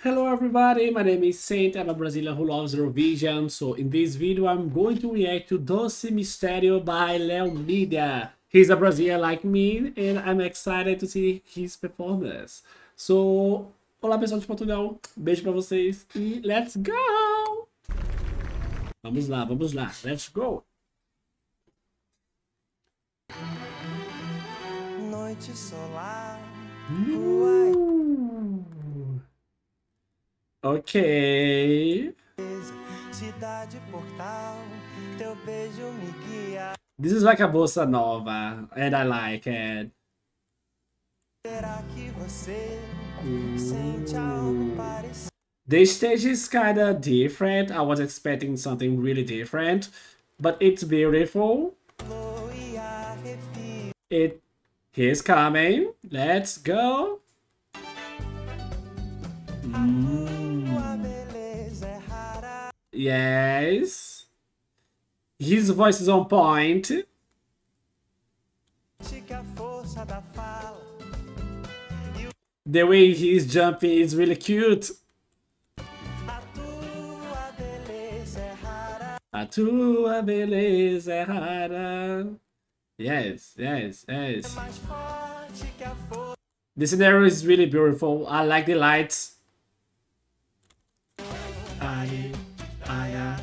Hello everybody, my name is Saint, I'm a Brazilian who loves Eurovision. So in this video I'm going to react to Doce Mistério by Leo Media. He's a Brazilian like me and I'm excited to see his performance. So, olá pessoal de Portugal, beijo pra vocês e let's go! Vamos lá, vamos lá, let's go! Noite solar, Uh, ok. cidade portal, teu beijo me guia. This is like a bossa nova and I like it. Será que você mm. sente algo parecido? The stage is kinda different. I was expecting something really different, but it's beautiful. It he's coming. Let's go. Tua beleza é rara. Yes. His voice is on point. The way he's jumping is really cute. A tua beleza é rara. Yes, yes, yes. The scenario is really beautiful. I like the lights. Aye,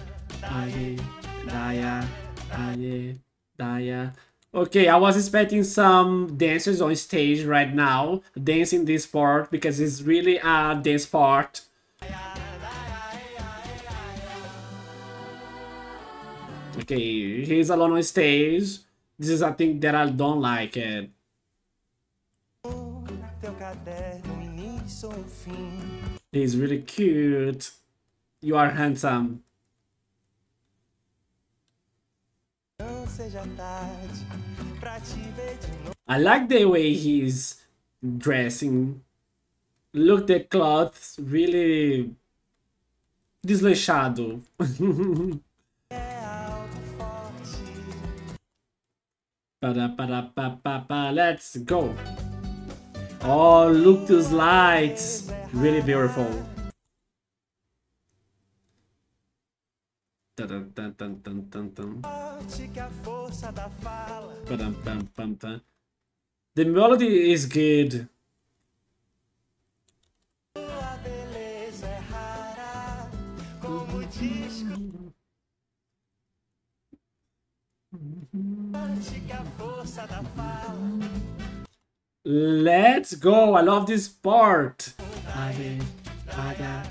aye, daya, aye, daya. Okay, I was expecting some dancers on stage right now dancing this part because it's really a dance part. Okay, he's alone on stage. This is a thing that I don't like it. Um um. He's really cute. You are handsome. I like the way he's dressing. Look, the clothes really desleixado. Let's go. Oh, look those lights. Really beautiful. The melody is good. Tua beleza é rara. Como disco. Forte que a força da fala. Let's go! I love this part. Ade, ada,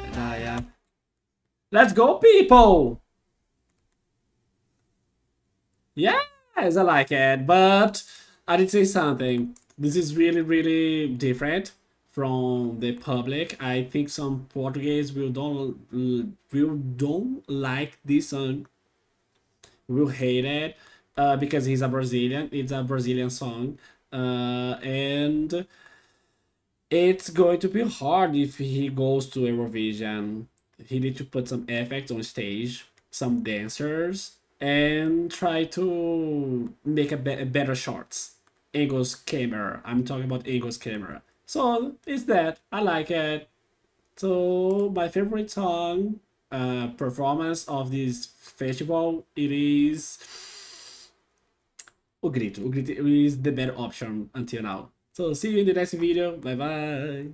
adaya. Let's go, people! Yes, I like it, but I did say something. This is really, really different from the public. I think some Portuguese will don't will don't like this song. Will hate it uh, because he's a Brazilian. It's a Brazilian song, uh, and it's going to be hard if he goes to Eurovision. He need to put some effects on stage, some dancers, and try to make a, be- better shots. Angles camera. I'm talking about Angles camera. So it's that. I like it. So my favorite song, uh, performance of this festival, it is O Grito. O Grito is the better option until now. So see you in the next video. Bye bye.